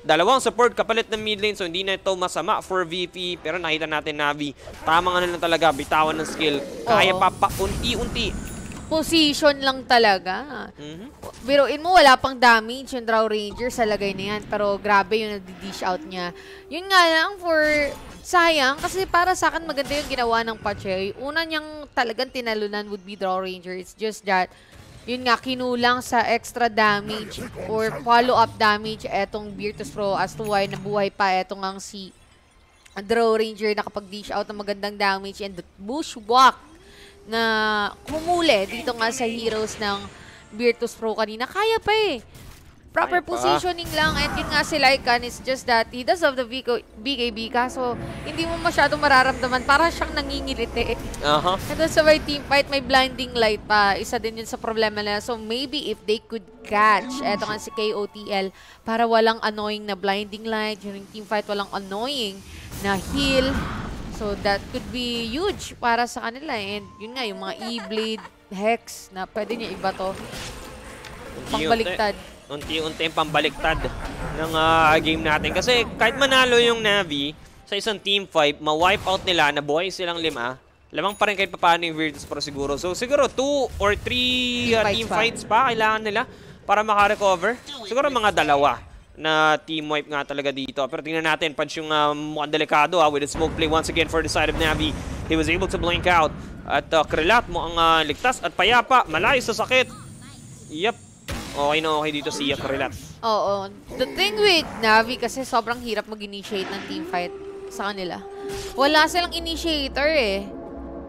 Dalawang support kapalit ng mid lane so hindi na ito masama for VP pero nakita natin Navi tamang ano lang talaga bitawan ng skill kaya pa pa unti-unti Position lang talaga. Mhm. Biruin mo, wala pang damage yung Draw Ranger sa lagay na yan. Pero grabe yung nadi-dish out niya. Yun nga lang for sayang kasi para sa akin maganda yung ginawa ng Pache. Una niyang talagang tinalunan would be Draw Ranger. It's just that yun nga, kinulang sa extra damage or follow-up damage etong Virtus Pro as to why nabuhay pa etong ang si Draw Ranger nakapag-dish out ng magandang damage and the bushwalk na humuli dito nga sa heroes ng Virtus Pro kanina. Kaya pa eh. Proper positioning lang and yun nga si Lycan is just that he does have the Vico, BKB kaso hindi mo masyadong mararamdaman para siyang nangingiliti. Aha. And then sa may team fight, may blinding light pa. Isa din yun sa problema nila. So maybe if they could catch, eto nga si KOTL, para walang annoying na blinding light, during team fight walang annoying na heal. So that could be huge para sa kanila. And yun nga, yung mga E-Blade, Hex, na pwede niya iba to. Pangbaliktad. Unti-unti yung pambaliktad ng ah, game natin. Kasi kahit manalo yung Navi sa isang team fight, ma-wipe out nila, nabuhay silang lima, lamang pa rin kahit paano yung Virtus Pro siguro. So siguro two or three Team ah, fights team pa. fights pa kailangan nila para makarecover. Siguro mga dalawa na team wipe nga talaga dito. Pero tingnan natin, punch yung ah, mukhang delikado ah, with a smoke play once again for the side of Navi. He was able to blink out. At uh, Krelat mo ang ah, ligtas at payapa, malayo sa sakit. Yep. Okay na okay dito si Krelat. Oo. The thing with Navi kasi sobrang hirap mag-initiate ng team fight sa kanila. Wala silang initiator eh.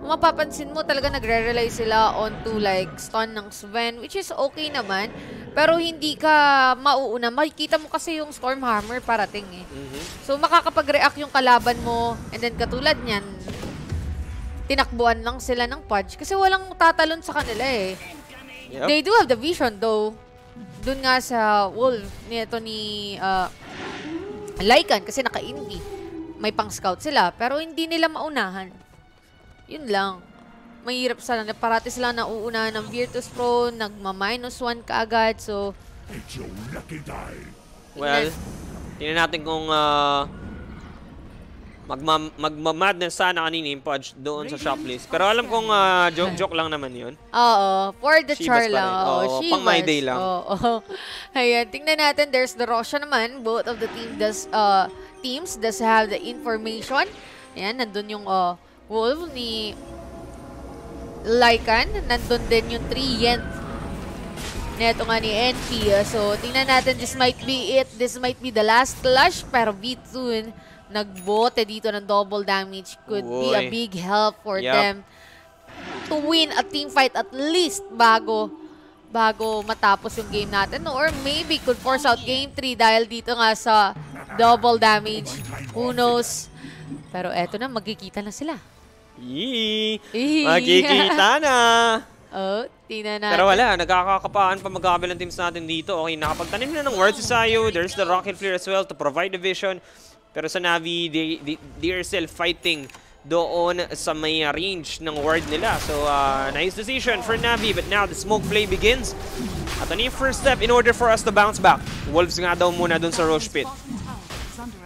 Mapapansin mo talaga nagre-rely sila on to like stun ng Sven which is okay naman. Pero hindi ka mauuna. Makikita mo kasi yung Stormhammer parating eh. Mhm. So makakapag-react yung kalaban mo and then katulad niyan, tinakbuhan lang sila ng Pudge kasi walang tatalon sa kanila eh. Yep. They do have the vision though. Doon nga sa Wolf nito ni uh, Lycan kasi naka-indie. may pang-scout sila. Pero hindi nila maunahan. Yun lang. Mahirap sila. Parati sila nauunahan ng Virtus Pro. Nagma-minus 1 kaagad. So, Well, tingnan natin kung uh, magma magma-madness sana kanina yung Pudge doon sa shop list. Pero alam kong ah, joke, joke lang naman yun. Oo, for the char lang. Oo, pang my day lang. Oo. Ayan, tingnan natin. There's the Rosha naman. Both of the team does, uh, teams does have the information. Ayan, nandun yung uh, Wolf ni Lycan. Nandun din yung 3 Yen Neto nga ni NP. So, tingnan natin. This might be it. This might be the last clash. Pero Vitsun, nagbote dito ng double damage. Could be a Uy. big help for Yup. them to win a team fight at least bago bago matapos yung game natin. Or maybe could force out game 3 dahil dito nga sa double damage. Who knows? Pero eto na, magkikita na sila. Yee! Makikita na! Oh, tingnan natin. Pero wala, nagkakakapaan pa magkabilang teams natin dito. Okay, nakapagtanim na ng word si Sayo. There's the Rocket Flare as well to provide the vision. Pero sa Navi, they, they, they are still fighting doon sa may range ng ward nila. So, uh, nice decision for Navi. But now, the smoke play begins. At ano yung first step in order for us to bounce back? Wolves nga daw muna doon sa Roche Pit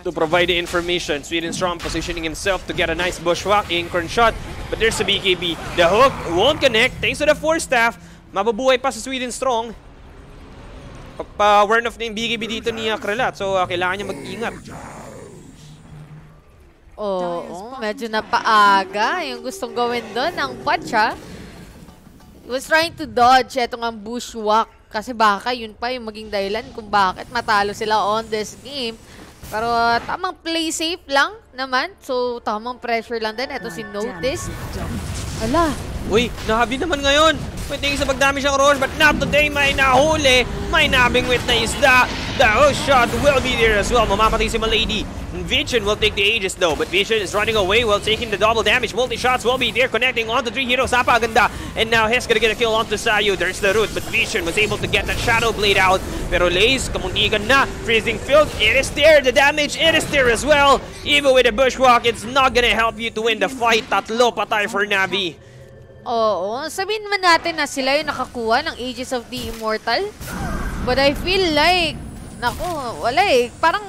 to provide the information. Sweden Strong positioning himself to get a nice bushwhack, Incorn shot. But there's the BKB. The hook won't connect thanks to the force staff. Mabubuhay pa sa Sweden Strong. Pa-warn off na yung BKB dito ni uh, Krelat. So, uh, kailangan niya mag-ingat. Oo, medyo napaaga yung gustong gawin doon ng Pacha. He was trying to dodge etong ang bushwhack kasi baka yun pa yung maging dahilan kung bakit matalo sila on this game. Pero uh, tamang play safe lang naman. So, tamang pressure lang din. Ito si Notice. Ala, Uy, nahabi naman ngayon. Pwede sa pagdami siyang Roche, but not today. May nahuli. May nabing with na isda. The hook shot will be there as well. Mamamatay si Malady. Vision will take the Aegis though, but Vision is running away while taking the double damage. Multi-shots will be there, connecting onto three heroes. Napaganda. And now Hes gonna get a kill onto Sayu. There's the root, but Vision was able to get that Shadow Blade out. Pero Laze, kamuntikan na. Freezing Field, it is there. The damage, it is there as well. Even with the Bushwalk, it's not gonna help you to win the fight. Tatlo patay for Navi. Oo, sabihin man natin na sila yung nakakuha ng Ages of the Immortal. But I feel like, naku, wala eh. Parang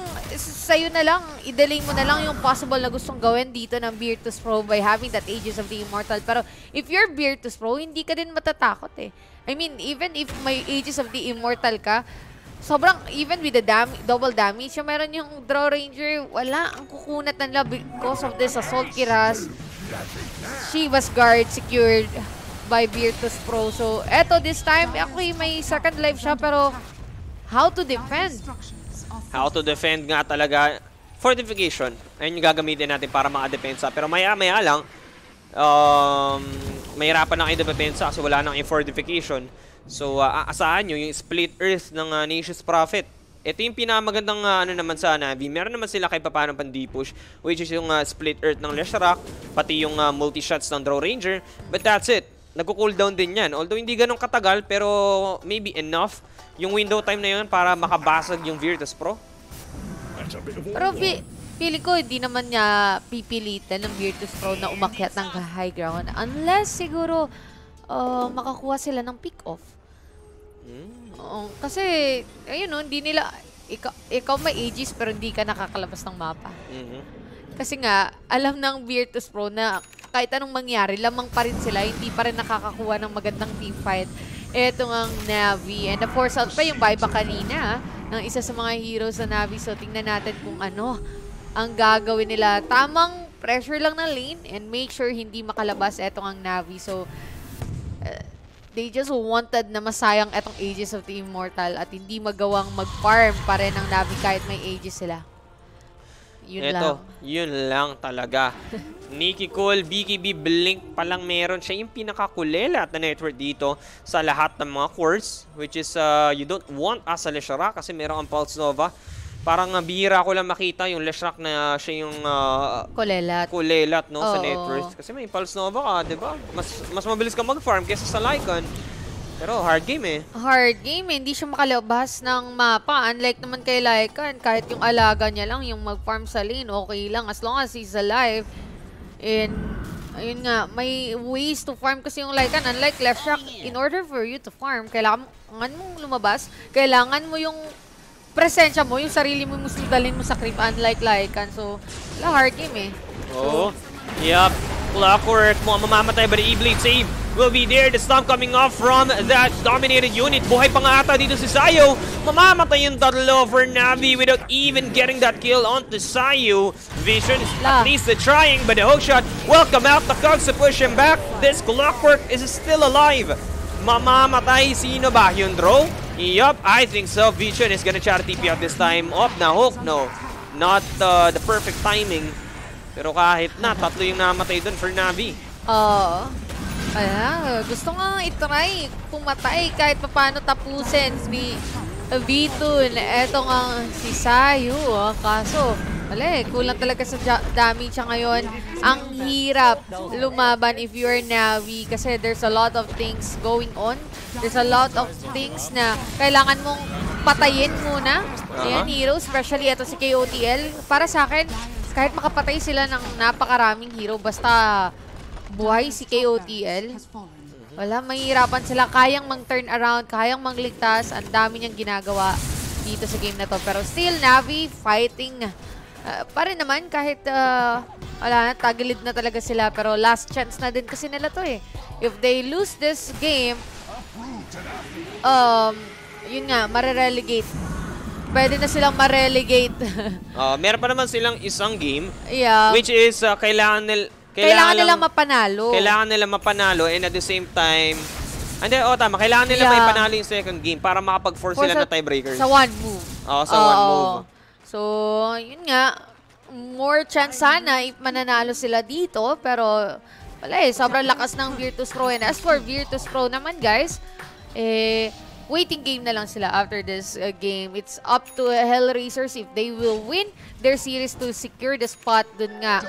sa'yo na lang, i-delay mo na lang yung possible na gustong gawin dito ng Virtus Pro by having that Ages of the Immortal. Pero if you're Virtus Pro, hindi ka din matatakot eh. I mean, even if may Ages of the Immortal ka, sobrang, even with the dam double damage, yung meron yung Draw Ranger, wala ang kukunat nila because of this Assault Kiras. Shiva's guard secured by Virtus Pro. So, eto this time, actually may second life siya pero how to defend? How to defend nga talaga. Fortification. Ayun yung gagamitin natin para makadepensa. Pero maya-maya lang, um, mahirapan na kayo depensa kasi wala nang fortification. So, uh, aasahan nyo yung split earth ng uh, Nation's Prophet. Ito yung pinamagandang uh, ano naman sa Navi. Meron naman sila kay paano pang push which is yung uh, split earth ng Leshrac, pati yung uh, multi-shots ng Draw Ranger. But that's it. Nagko-cooldown din yan. Although hindi ganun katagal, pero maybe enough yung window time na yun para makabasag yung Virtus Pro. Pero fi- feeling ko hindi naman niya pipilitan ng Virtus Pro na umakyat ng high ground unless siguro uh, makakuha sila ng pick-off. Oo, kasi, ayun no, hindi nila, ikaw, ikaw may ages pero hindi ka nakakalabas ng mapa. Mhm. Kasi nga, alam ng Virtus Pro na kahit anong mangyari, lamang pa rin sila, hindi pa rin nakakakuha ng magandang team fight. Ito ang Navi. And of course, out pa yung buyback kanina ng isa sa mga heroes sa Navi. So, tingnan natin kung ano ang gagawin nila. Tamang pressure lang na lane and make sure hindi makalabas etong ang Navi. So, uh, they just wanted na masayang etong Ages of the Immortal at hindi magawang mag-farm pa rin ang Navi kahit may Ages sila. Yun Ito, lang. yun lang talaga. Nikki Cole, BKB Blink pa lang meron. Siya yung pinakakulela at na network dito sa lahat ng mga cores. Which is, uh, you don't want as a Leshrac kasi meron ang Pulse Nova. Parang uh, bihira ko lang makita yung Leshrac na siya yung uh, Kulelat. kulelat no, sa Oo. network. Kasi may Pulse Nova ka, di ba? Mas, mas mabilis ka mag-farm kaysa sa Lycan. Pero hard game eh. hard game. eh. Hindi siya makalabas ng mapa. Unlike naman kay Lycan, kahit yung alaga niya lang, yung mag-farm sa lane, okay lang. As long as he's alive. And, ayun nga, may ways to farm kasi yung Lycan. Unlike Left Shock, in order for you to farm, kailangan mong lumabas. Kailangan mo yung presensya mo, yung sarili mo dalhin mo sa creep, unlike Lycan. So, wala hard game eh. Oo. Yup. Clockwork mo mamamatay but the E-Blade save will be there. The stomp coming off from that dominated unit. Buhay pa nga ata dito si Sayo. Mamamatay yung tatlo for Navi without even getting that kill onto Sayo. Vision is at least uh, trying but the hook shot will come out. The Cogs to push him back. This Clockwork is still alive. Mamamatay sino ba? Hyundro? Yup, I think so. Vision is gonna try to TP out this time. Off na hook. No. Not uh, the perfect timing. Pero kahit na, tatlo yung namatay doon for Navi. Oo. Kaya, gusto nga itry pumatay kahit paano tapusin si Vitun. Eto nga si Sayu. ah. Kaso, wala eh, kulang talaga sa damage siya ngayon. Ang hirap lumaban if you're Navi kasi there's a lot of things going on. There's a lot of things na kailangan mong patayin muna. Ayan, Aha. hero, especially ito si KOTL. Para sa akin, kahit makapatay sila ng napakaraming hero, basta buhay si KOTL, wala, mahirapan sila. Kayang mang-turn around, kayang mangligtas. Ang dami niyang ginagawa dito sa game na to. Pero still, Navi fighting uh, pa rin naman kahit uh, wala na, tagilid na talaga sila. Pero last chance na din kasi nila to eh. If they lose this game, um, yun nga, marerelegate. Pwede na silang marelegate. Uh, meron pa naman silang isang game yeah. which is uh, kailangan nil kailangan lang- nilang mapanalo. Kailangan nila mapanalo and at the same time hindi, oh tama. Kailangan nila may Yeah. panalo yung second game para makapag-force For sila sa- na tiebreakers. Sa one move. Oo, sa one Oo. move. So, yun nga. More chance sana if mananalo sila dito. Pero, wala eh. Sobrang lakas ng Virtus Pro. And as for Virtus Pro naman, guys, eh, waiting game na lang sila after this uh, game. It's up to Hellraisers if they will win their series to secure the spot dun nga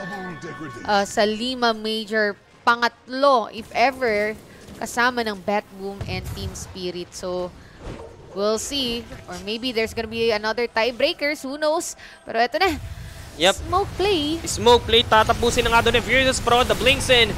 uh, sa Lima Major pangatlo, if ever, kasama ng Batboom and Team Spirit. So, we'll see. Or maybe there's gonna be another tiebreakers. Who knows? Pero eto na. Yep. Smoke play. Smoke plate, tatapusin na nga doon ni Virtus Pro, the Blinksin.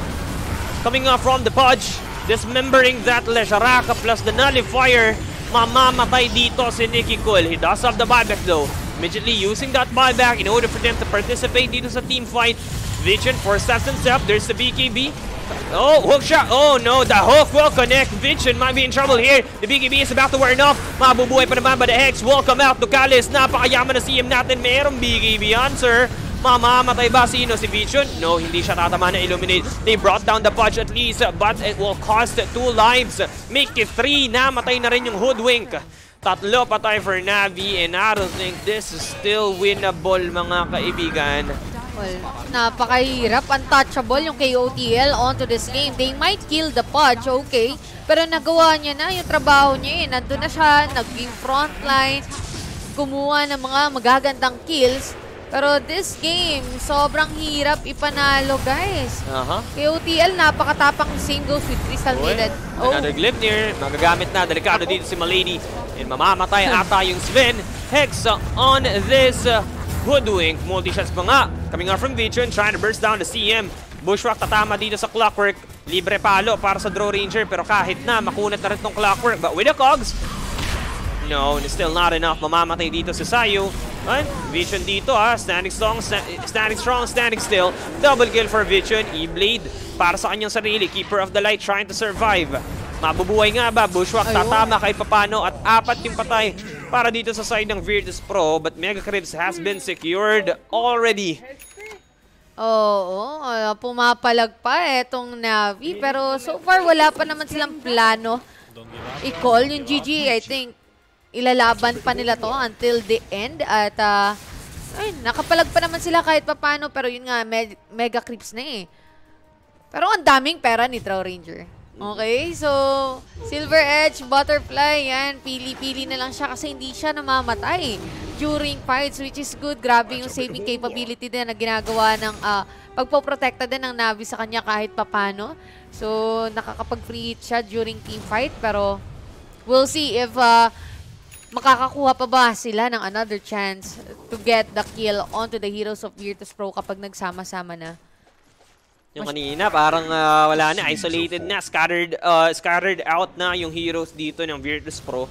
Coming off from the Pudge, dismembering that Lesharaka plus the Nullifier. Mamamatay dito si Nicky Cool. He does have the buyback though. Immediately using that buyback in order for them to participate dito sa team fight. Vision for steps himself. There's the BKB. Oh, hook shot. Oh no, the hook will connect. Vision might be in trouble here. The BKB is about to wear off. Mabubuhay pa naman ba the Hex? Welcome out Kalis. Napakayaman na CM natin. Merong BKB answer. Mamamatay ba sino si Vision? No, hindi siya tatama na illuminate. They brought down the Pudge at least, but it will cost two lives. Make it three. Namatay na rin yung Hoodwink. Tatlo patay for Navi and I don't think this is still winnable mga kaibigan. Well, napakahirap. Untouchable yung KOTL onto this game. They might kill the Pudge, okay. Pero nagawa niya na yung trabaho niya eh. Nandun na siya, naging frontline, kumuha ng mga magagandang kills. Pero this game, sobrang hirap ipanalo, guys. Aha. KOTL, napakatapang same goes with Crystal Uy, Maiden. Oh, Another Glimnir. Magagamit na. Delikado dito si Malady. And mamamatay ata yung Sven. Hex uh, on this uh, Hoodwink. Multi-shots pa nga. Coming out from Vision. Trying to burst down the CM. Bushwhack tatama dito sa Clockwork. Libre palo para sa Draw Ranger. Pero kahit na, makunat na rin tong Clockwork. But with the Cogs, No, and it's still not enough. Mamamatay dito si Sayu. Ay, Vision dito ha. Standing strong, sta- standing strong, standing still. Double kill for Vision. E-Blade para sa kanyang sarili. Keeper of the Light trying to survive. Mabubuhay nga ba? Bushwhack Ayun. tatama kahit papano at apat yung patay para dito sa side ng Virtus Pro. But Mega Cribs has been secured already. Oo, uh, pumapalag pa etong Navi. Pero so far, wala pa naman silang plano i-call yung GG. I think ilalaban pa nila to until the end. At uh, ay, nakapalag pa naman sila kahit papano. Pero yun nga, me- mega creeps na eh. Pero ang daming pera ni Draw Ranger. Okay, so Silver Edge, Butterfly, yan, pili-pili na lang siya kasi hindi siya namamatay during fights which is good. Grabe yung saving capability din na ginagawa ng uh, pagpoprotekta din ng Navi sa kanya kahit papano. So, nakakapag-free siya during team fight pero we'll see if uh, makakakuha pa ba sila ng another chance to get the kill onto the Heroes of Virtus Pro kapag nagsama-sama na. Yung kanina, parang ah, wala na, isolated na, scattered, ah, scattered out na yung heroes dito ng Virtus Pro.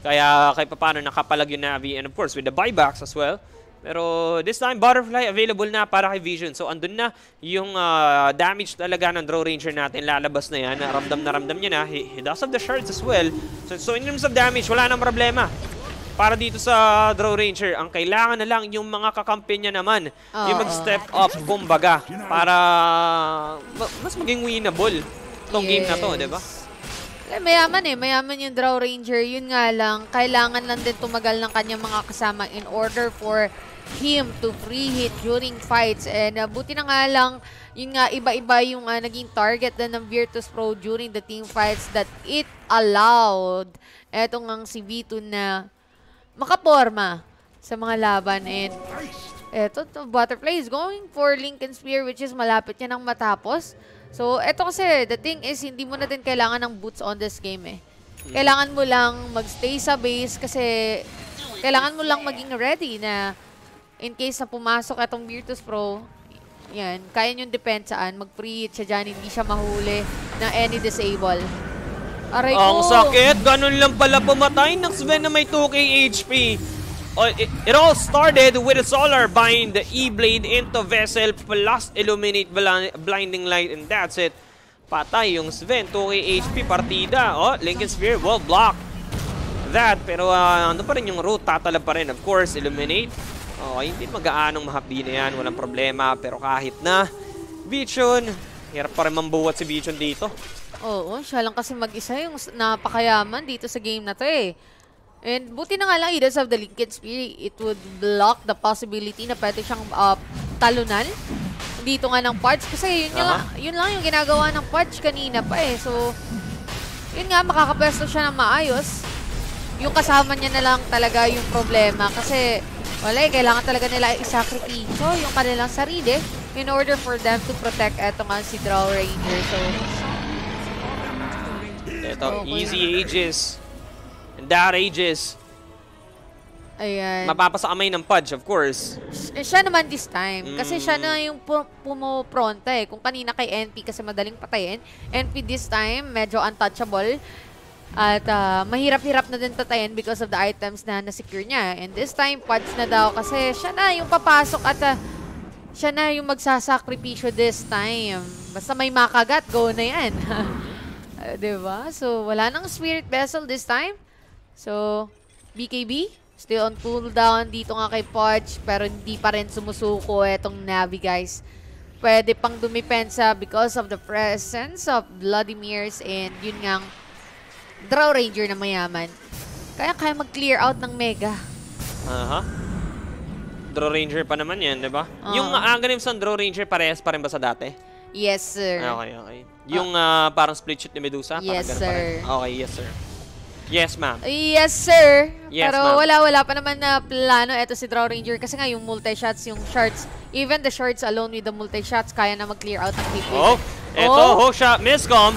Kaya kahit paano nakapalag yung Navi and of course with the buybacks as well. Pero this time, Butterfly available na para kay Vision. So andun na yung ah, damage talaga ng Draw Ranger natin. Lalabas na yan. Ramdam na ramdam niya na. He, he does have the shards as well. So, so in terms of damage, wala nang problema. Para dito sa Draw Ranger, ang kailangan na lang yung mga kakampi niya naman. yung Oo. mag-step up, kumbaga. Para ma- mas maging winnable tong game na to, di ba? Eh, mayaman eh. Mayaman yung Draw Ranger. Yun nga lang, kailangan lang din tumagal ng kanyang mga kasama in order for him to free hit during fights. And uh, buti na nga lang, yun nga, iba-iba yung uh, naging target na ng Virtus Pro during the team fights that it allowed etong ang si Vito na makaporma sa mga laban. And eto, to, Butterfly is going for Lincoln Spear which is malapit niya nang matapos. So, eto kasi, the thing is, hindi mo na din kailangan ng boots on this game eh. Kailangan mo lang magstay sa base kasi kailangan mo lang maging ready na in case na pumasok itong Virtus Pro, yan, kaya niyong depensaan, mag-free hit siya dyan, hindi siya mahuli ng any disable. Aray Ang ko. sakit! Ganun lang pala pumatay ng Sven na may 2k HP. It, it all started with a solar bind, the E-blade into vessel plus illuminate blinding light and that's it. Patay yung Sven, 2k HP partida. Oh, Lincoln Sphere, well blocked. That, pero ah, ano pa rin yung root, tatalab pa rin. Of course, illuminate. Oh, hindi mag-aanong mahapdi na yan, walang problema. Pero kahit na, Bichon, hirap pa rin mambuwat si Bichon dito. Oo, siya lang kasi mag-isa yung napakayaman dito sa game na to eh. And buti na nga lang, he does have the Lincoln Spear. It would block the possibility na pwede siyang uh, talunan dito nga ng Pudge. Kasi yun, yung, Aha. yun lang yung ginagawa ng Pudge kanina pa eh. So, yun nga, makakapwesto siya ng maayos. Yung kasama niya na lang talaga yung problema. Kasi, wala eh, kailangan talaga nila isakripisyo yung kanilang sarili in order for them to protect eto nga si Draw Ranger. So, Ito, Okay. easy ages. And that ages. ayan. Mapapasakamay ng Pudge, of course. Eh, siya naman this time. Kasi siya Mm. na yung pu- pumopronta eh. Kung kanina kay NP kasi madaling patayin. NP this time, medyo untouchable. At ah, mahirap-hirap na din patayin because of the items na na-secure niya. And this time, Puds na daw kasi siya na yung papasok at ah, siya na yung magsasakripisyo this time. Basta may makagat, go na yan. Ah, 'Di ba? So, wala nang Spirit Vessel this time. So, BKB, still on cooldown dito nga kay Podge, pero hindi pa rin sumusuko etong Navi, guys. Pwede pang dumipensa because of the presence of Vladimirs and yun ngang Draw Ranger na mayaman. Kaya kaya mag-clear out ng Mega. Aha. Draw Ranger pa naman yan, di ba? Oo. Yung uh, ganim sa Draw Ranger, parehas pa rin ba sa dati? Yes, sir. Okay, okay. Yung ah, parang split shoot ni Medusa? Yes, ganun sir. Okay, yes, sir. Yes, ma'am. Yes, sir. Yes, Pero wala-wala pa naman na plano eto si Draw Ranger kasi nga yung multi-shots, yung shards, even the shards alone with the multi-shots, kaya na mag-clear out ng KP. Oh, eto, Oh. hook shot, miscom.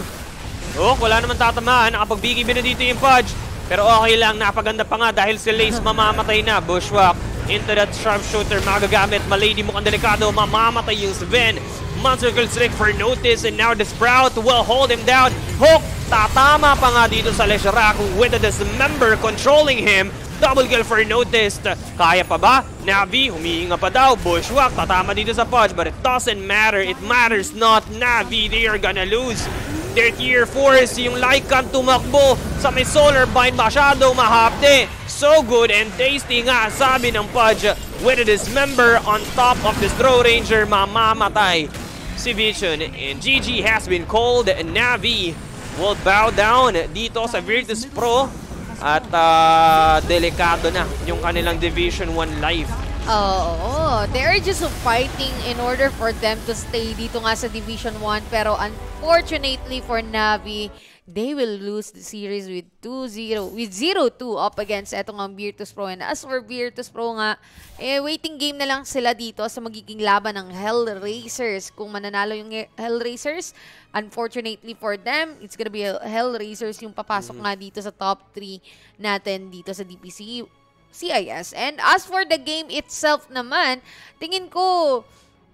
Oh, wala naman tatamaan. Nakapagbigay na dito yung Pudge. Pero okay lang, napaganda pa nga dahil si Lace mamamatay na. Bushwhack into that sharpshooter. Magagamit, malady mukhang delikado. Mamamatay yung Sven. Monster Girl Trick for notice and now the Sprout will hold him down. Hook, tatama pa nga dito sa Leshrac with the dismember controlling him. Double kill for noticed. Kaya pa ba? Navi, humihinga pa daw. Bushwhack, tatama dito sa Pudge. But it doesn't matter. It matters not. Navi, they are gonna lose. Their tier 4 is yung Lycan tumakbo sa may solar bind masyado mahapde. So good and tasty nga sabi ng Pudge with a dismember on top of this Throw Ranger mamamatay. Si Vision and GG has been called Navi. Will bow down dito sa Virtus Pro at ah, delikado na yung kanilang Division 1 life Oo, they're just fighting in order for them to stay dito nga sa Division 1 pero unfortunately for Navi, they will lose the series with 2-0, with 0-2 up against etong ang Virtus Pro. And as for Virtus Pro nga, eh, waiting game na lang sila dito sa magiging laban ng Hell Racers. Kung mananalo yung Hell Racers, unfortunately for them, it's gonna be Hell Racers yung papasok nga dito sa top 3 natin dito sa DPC CIS. And as for the game itself naman, tingin ko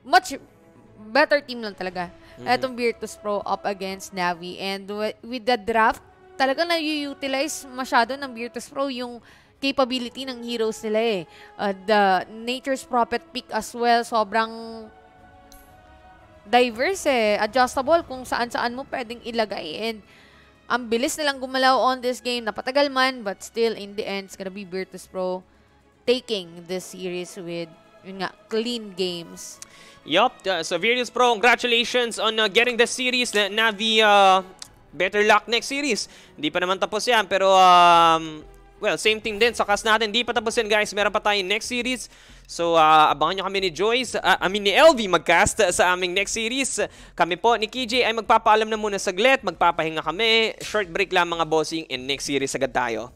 much better team lang talaga. Etong Virtus Pro up against Navi. And wi- with the draft, talaga na-utilize masyado ng Virtus Pro yung capability ng heroes nila eh. Uh, the Nature's Prophet pick as well, sobrang diverse eh. Adjustable kung saan-saan mo pwedeng ilagay. And ang bilis nilang gumalaw on this game. Napatagal man, but still, in the end, it's gonna be Virtus Pro taking this series with, yun nga, clean games. Yup, uh, so Virtus Pro, congratulations on uh, getting the series. Na Navi, uh, better luck next series. Hindi pa naman tapos yan, pero um, well, same thing din sa cast natin. Hindi pa tapos yan guys, meron pa tayong next series. So, uh, abangan nyo kami ni Joyce, uh, I mean ni LV mag-cast sa aming next series. Kami po ni KJ ay magpapaalam na muna saglit, magpapahinga kami. Short break lang mga bossing and next series agad tayo.